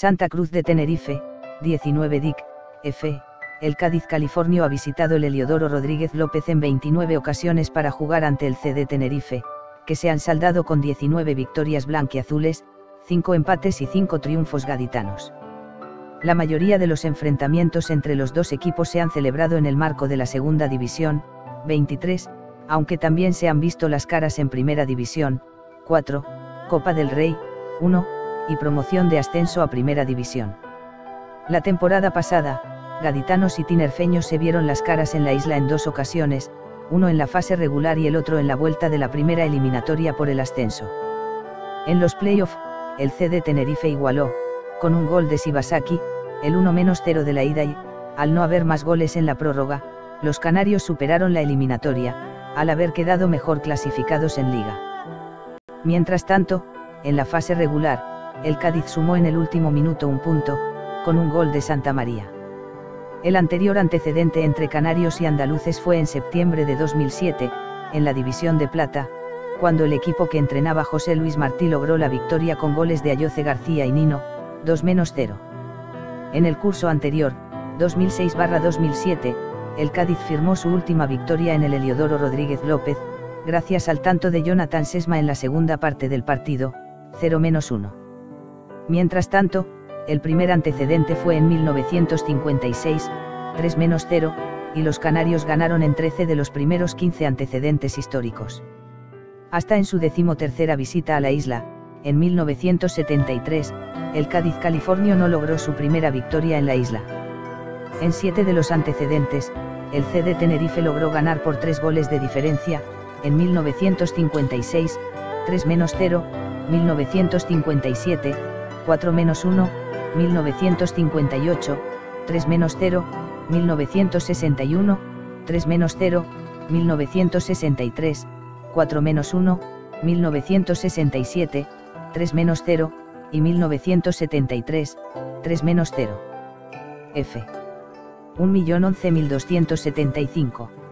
Santa Cruz de Tenerife, 19 DIC, F. El Cádiz Californio ha visitado el Heliodoro Rodríguez López en 29 ocasiones para jugar ante el CD Tenerife, que se han saldado con 19 victorias blanquiazules, 5 empates y 5 triunfos gaditanos. La mayoría de los enfrentamientos entre los dos equipos se han celebrado en el marco de la Segunda División, 23, aunque también se han visto las caras en Primera División, 4, Copa del Rey, 1, y promoción de ascenso a Primera División. La temporada pasada, gaditanos y tinerfeños se vieron las caras en la isla en dos ocasiones, uno en la fase regular y el otro en la vuelta de la primera eliminatoria por el ascenso. En los playoffs, el CD Tenerife igualó, con un gol de Shibasaki, el 1-0 de la ida y, al no haber más goles en la prórroga, los canarios superaron la eliminatoria, al haber quedado mejor clasificados en liga. Mientras tanto, en la fase regular, el Cádiz sumó en el último minuto un punto, con un gol de Santa María. El anterior antecedente entre canarios y andaluces fue en septiembre de 2007, en la División de Plata, cuando el equipo que entrenaba José Luis Martí logró la victoria con goles de Ayoce García y Nino, 2-0. En el curso anterior, 2006-2007, el Cádiz firmó su última victoria en el Heliodoro Rodríguez López, gracias al tanto de Jonathan Sesma en la segunda parte del partido, 0-1. Mientras tanto, el primer antecedente fue en 1956, 3-0, y los canarios ganaron en 13 de los primeros 15 antecedentes históricos. Hasta en su decimotercera visita a la isla, en 1973, el Cádiz Californio no logró su primera victoria en la isla. En siete de los antecedentes, el CD Tenerife logró ganar por tres goles de diferencia, en 1956, 3-0, 1957, 4-1, 1958, 3-0, 1961, 3-0, 1963, 4-1, 1967, 3-0, y 1973, 3-0. F. 1.011.275.